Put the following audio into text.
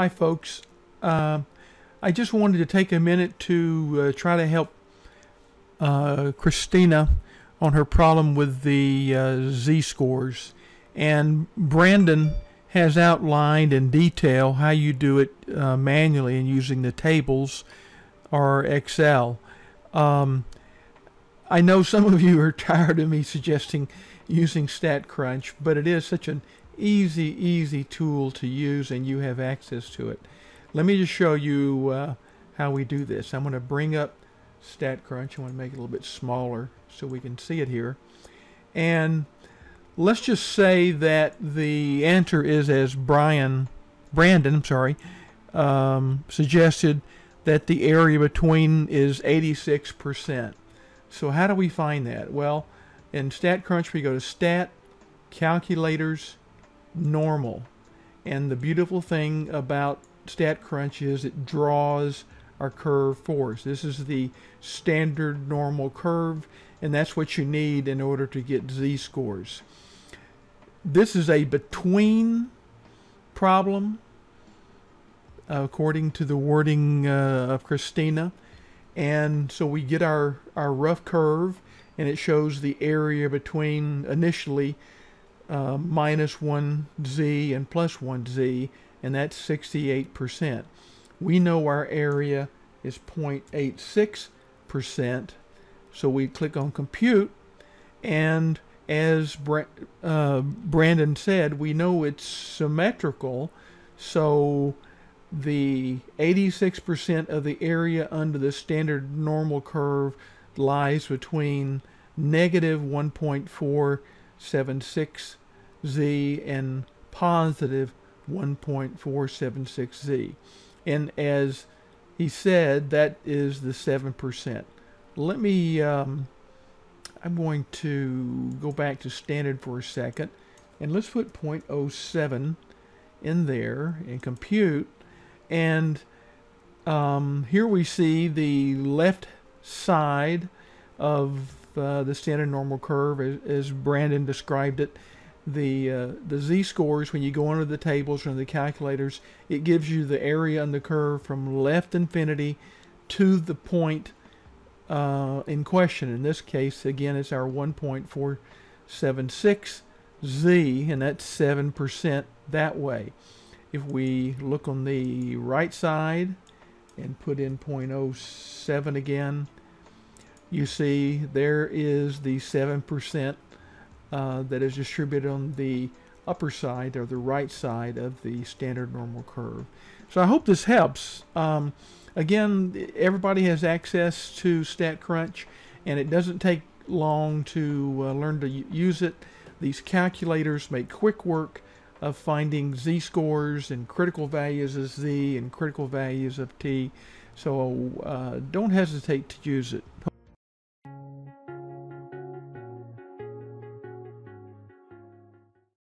Hi, folks. Uh, I just wanted to take a minute to uh, try to help uh, Christina on her problem with the uh, Z scores. And Brandon has outlined in detail how you do it uh, manually and using the tables or Excel. Um, I know some of you are tired of me suggesting using StatCrunch, but it is such an easy, easy tool to use and you have access to it. Let me just show you uh, how we do this. I'm going to bring up StatCrunch. I want to make it a little bit smaller so we can see it here. And let's just say that the answer is as Brian, Brandon, I'm sorry, um, suggested that the area between is 86%. So how do we find that? Well, in StatCrunch we go to Stat, Calculators, Normal. And the beautiful thing about StatCrunch is it draws our curve for us. This is the standard normal curve and that's what you need in order to get z-scores. This is a between problem according to the wording uh, of Christina and so we get our our rough curve and it shows the area between initially uh, minus 1z and plus 1z and that's 68%. We know our area is 0.86%, so we click on compute, and as Bra uh, Brandon said, we know it's symmetrical, so the 86% of the area under the standard normal curve lies between negative 1.476z and positive 1.476z. And as he said, that is the 7%. Let me, um, I'm going to go back to standard for a second. And let's put 0.07 in there and compute. And um, here we see the left side of uh, the standard normal curve as, as Brandon described it. The uh, the z-scores when you go under the tables or the calculators it gives you the area on the curve from left infinity to the point uh, in question. In this case again it's our 1.476 z and that's 7% that way. If we look on the right side and put in 0.07 again you see there is the 7% uh, that is distributed on the upper side or the right side of the standard normal curve. So I hope this helps. Um, again, everybody has access to StatCrunch and it doesn't take long to uh, learn to use it. These calculators make quick work of finding z-scores and critical values of z and critical values of t. So uh, don't hesitate to use it.